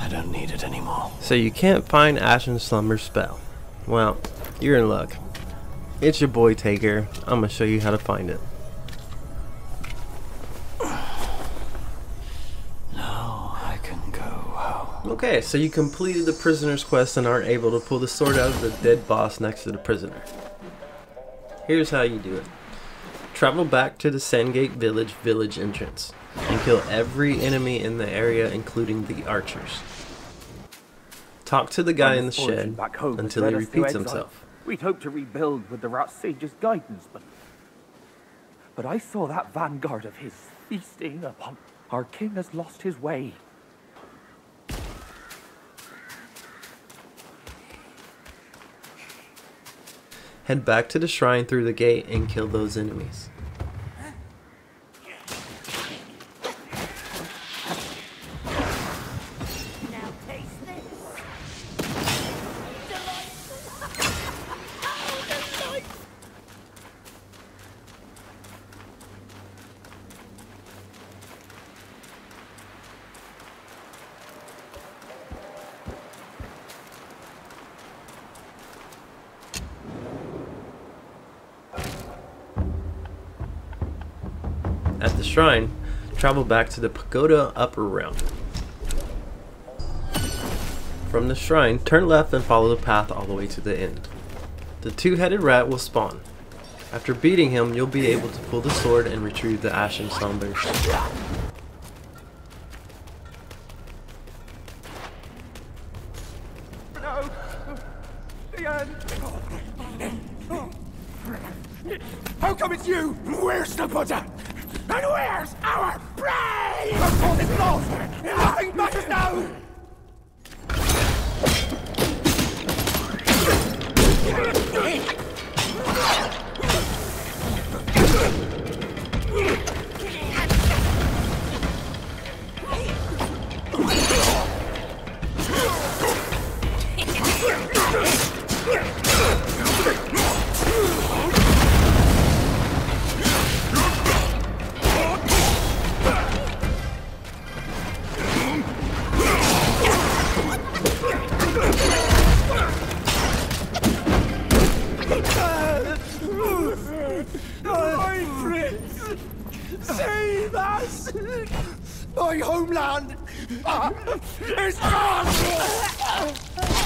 I don't need it anymore. So you can't find Ashen Slumber's spell. Well, you're in luck. It's your boy Taker. I'm gonna show you how to find it. Now I can go home. Okay, so you completed the prisoner's quest and aren't able to pull the sword out of the dead boss next to the prisoner. Here's how you do it. Travel back to the Sandgate Village village entrance and kill every enemy in the area including the archers. Talk to the guy in the shed back home until he led us to repeats himself. We'd hoped to rebuild with the Rat Sage's guidance, but... But I saw that vanguard of his feasting upon... Our king has lost his way. Head back to the shrine through the gate and kill those enemies. At the shrine, travel back to the Pagoda Upper Realm. From the shrine, turn left and follow the path all the way to the end. The two-headed rat will spawn. After beating him, you'll be able to pull the sword and retrieve the Ashen Slumber. No! How come it's you? Where's the Buddha? Save us! My homeland is gone!